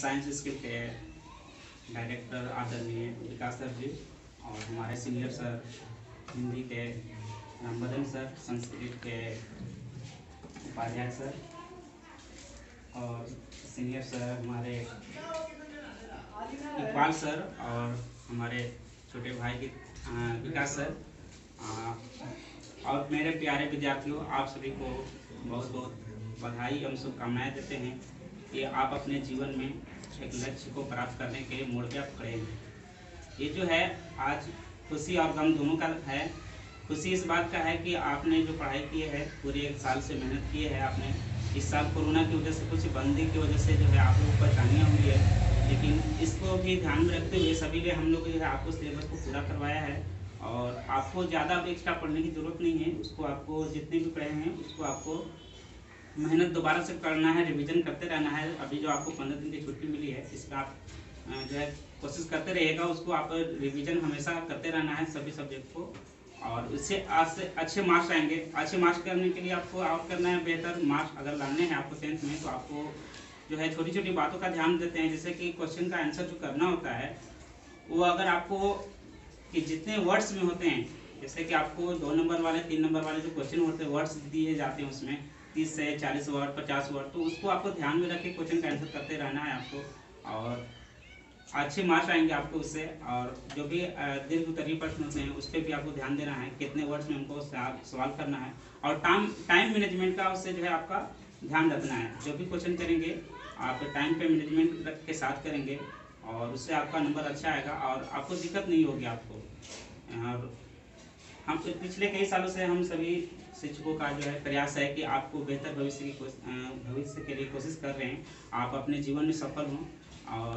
Science skill के director आदरणीय विकास sir जी और हमारे सीनियर सर हिंदी के रामबदन सर, संस्कृत के उपाध्याय सर और सीनियर सर हमारे इकबाल सर और हमारे छोटे भाई के विकास सर। और मेरे प्यारे विद्यार्थियों, आप सभी को बहुत बहुत बधाई एवं शुभकामनाएँ देते हैं। कि आप अपने जीवन में एक लक्ष्य को प्राप्त करने के लिए मोड़ पे आप खड़े हैं। ये जो है, आज खुशी और गम दोनों का है। खुशी इस बात का है कि आपने जो पढ़ाई की है, पूरे एक साल से मेहनत की है आपने। इस साल कोरोना की वजह से कुछ बंदी की वजह से जो है आप लोग को परेशानियाँ हुई है। लेकिन इसको भी ध्यान में रखते हुए सभी ने हम लोग जो है आपको सिलेबस को पूरा करवाया है। और आपको ज़्यादा एक्स्ट्रा पढ़ने की ज़रूरत नहीं है। उसको आपको जितने भी पढ़े हैं, उसको आपको मेहनत दोबारा से करना है रिवीजन करते रहना है। अभी जो आपको पंद्रह दिन की छुट्टी मिली है, इसका आप जो है, कोशिश करते रहिएगा, उसको आप रिवीजन हमेशा करते रहना है सभी सब्जेक्ट को। और उससे आज से अच्छे मार्क्स आएँगे। अच्छे मार्क्स करने के लिए आपको और करना है, बेहतर मार्क्स अगर लाने हैं आपको टेंथ में तो आपको जो है छोटी छोटी बातों का ध्यान देते हैं, जैसे कि क्वेश्चन का आंसर जो करना होता है, वो अगर आपको कि जितने वर्ड्स में होते हैं, जैसे कि आपको दो नंबर वाले, तीन नंबर वाले जो क्वेश्चन होते हैं वर्ड्स दिए जाते हैं उसमें तीस से चालीस वर्ड, पचास वर्ड तो उसको आपको ध्यान में रख के क्वेश्चन का आंसर करते रहना है आपको। और अच्छे मार्क्स आएँगे आपको उससे, और जो भी दीर्घ उत्तरीय प्रश्न होते हैं, उस पर भी आपको ध्यान देना है, कितने वर्ड्स में उनको सवाल करना है। और टाइम टाइम मैनेजमेंट का उससे जो है आपका ध्यान रखना है। जो भी क्वेश्चन करेंगे, आप टाइम पे मैनेजमेंट के साथ करेंगे, और उससे आपका नंबर अच्छा आएगा, और आपको दिक्कत नहीं होगी आपको। और हम तो पिछले कई सालों से हम सभी शिक्षकों का जो है प्रयास है कि आपको बेहतर भविष्य की भविष्य के लिए कोशिश कर रहे हैं। आप अपने जीवन में सफल हों और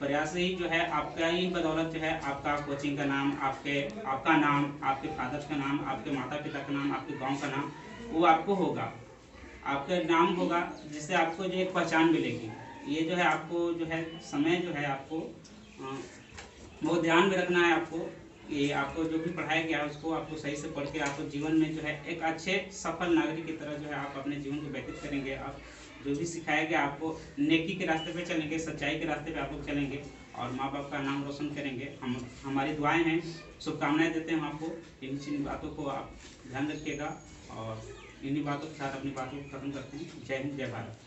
प्रयास ही जो है आपका ही बदौलत जो है आपका कोचिंग का नाम, आपके, आपका नाम, आपके फादर का नाम, आपके माता पिता का नाम, आपके गाँव का नाम, वो आपको होगा। आपका नाम होगा जिससे आपको जो एक पहचान मिलेगी। ये जो है आपको जो है समय जो है आपको बहुत ध्यान में रखना है आपको। कि आपको जो भी पढ़ाया गया, उसको आपको सही से पढ़ के आपको जीवन में जो है एक अच्छे सफल नागरिक की तरह जो है आप अपने जीवन को व्यतीत करेंगे। आप जो भी सिखाया गया, आपको नेकी के रास्ते पे चलेंगे, सच्चाई के रास्ते पे आप लोग चलेंगे और माँ बाप का नाम रोशन करेंगे। हम, हमारी दुआएँ हैं। शुभकामनाएँ देते हैं आपको। इन इन बातों को आप ध्यान रखिएगा और इन्हीं बातों के साथ अपनी बातों को खत्म करते हैं। जय हिंद, जय भारत।